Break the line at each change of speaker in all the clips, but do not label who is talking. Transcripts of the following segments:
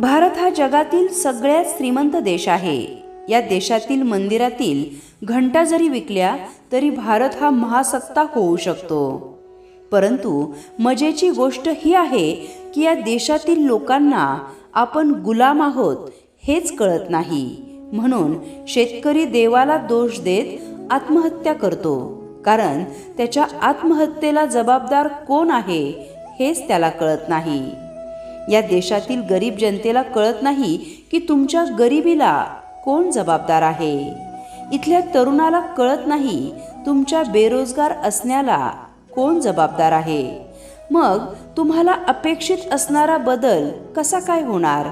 भारत हा जगातील सगळ्यात श्रीमंत देश आहे. या देशातील मंदिरातील घंटा जरी विकल्या तरी भारत हा महासत्ता होऊ शकतो. परंतु मजेची गोष्ट ही आहे की या देशातील लोकांना आपण गुलाम आहोत हेच कळत नाही. म्हणून शेतकरी देवाला दोष देत आत्महत्या करतो. कारण त्याच्या आत्महत्येला जबाबदार कोण आहे हेच त्याला कळत नाही. या देशातील गरीब जनतेला कळत नाही की तुमच्या गरिबीला कोण जबाबदार आहे. इथल्या तरुणाला कळत नाही तुमच्या बेरोजगार असण्याला कोण जबाबदार आहे. मग तुम्हाला अपेक्षित असणारा बदल कसा काय होणार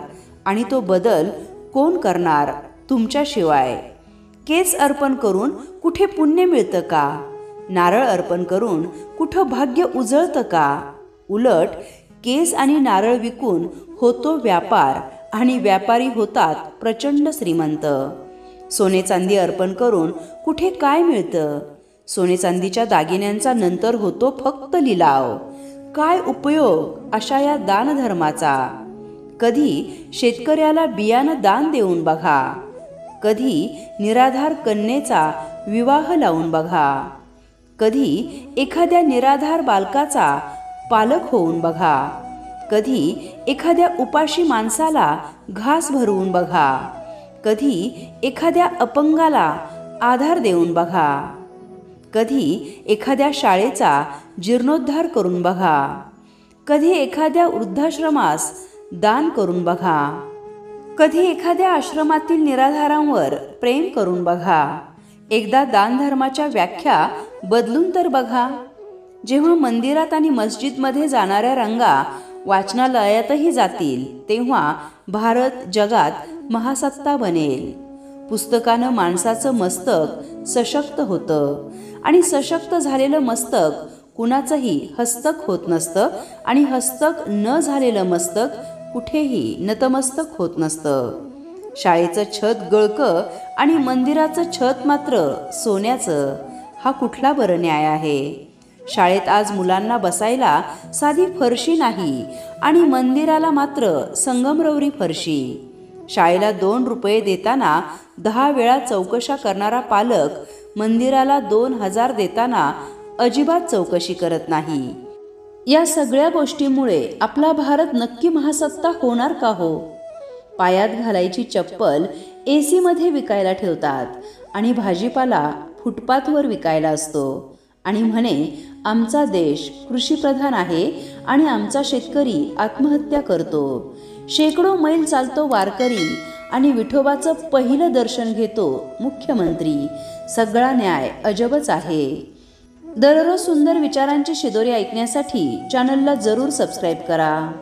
आणि तो बदल कोण करणार तुमच्याशिवाय? केस अर्पण करून कुठे पुण्य मिळतं का? नारळ अर्पण करून कुठं भाग्य उजळतं का? उलट केस आणि नारळ विकून होतो व्यापार आणि व्यापारी होतात प्रचंड श्रीमंत. सोने चांदी अर्पण करून कुठे काय मिळतं? सोने चांदीच्या दागिन्यांचा नंतर होतो फक्त लिलाव. काय उपयोग अशा या दानधर्माचा? कधी शेतकऱ्याला बियाणं दान देऊन बघा. कधी निराधार कन्येचा विवाह लावून बघा. कधी एखाद्या निराधार बालकाचा पालक होऊन बघा. कधी एखाद्या उपाशी माणसाला घास भरवून बघा. कधी एखाद्या अपंगाला आधार देऊन बघा. कधी एखाद्या शाळेचा जीर्णोद्धार करून बघा. कधी एखाद्या वृद्धाश्रमास दान करून बघा. कधी एखाद्या आश्रमातील निराधारांवर प्रेम करून बघा. एकदा दानधर्माच्या व्याख्या बदलून तर बघा. जेव्हा मंदिरात आणि मस्जिदमध्ये जाणाऱ्या रंगा वाचनालयातही जातील तेव्हा भारत जगात महासत्ता बनेल. पुस्तकानं माणसाचं मस्तक सशक्त होतं आणि सशक्त झालेलं मस्तक कुणाचंही हस्तक होत नसतं आणि हस्तक न झालेलं मस्तक कुठेही नतमस्तक होत नसतं. शाळेचं छत गळकं आणि मंदिराचं छत मात्र सोन्याचं हा कुठला बरं न्याय आहे? शाळेत आज मुलांना बसायला साधी फरशी नाही आणि मंदिराला मात्र संगमरवरी फरशी. शाळेला दोन रुपये देताना दहा वेळा चौकशा करणारा पालक मंदिराला दोन हजार देताना अजिबात चौकशी करत नाही. या सगळ्या गोष्टीमुळे आपला भारत नक्की महासत्ता होणार का हो? पायात घालायची चप्पल ए सीमध्ये विकायला ठेवतात आणि भाजीपाला फुटपाथवर विकायला असतो. आणि म्हणे आमचा देश कृषीप्रधान आहे आणि आमचा शेतकरी आत्महत्या करतो. शेकडो मैल चालतो वारकरी आणि विठोबाचं पहिलं दर्शन घेतो मुख्यमंत्री. सगळा न्याय अजबच आहे. दररोज सुंदर विचारांची शिदोरी ऐकण्यासाठी चॅनलला जरूर सबस्क्राईब करा.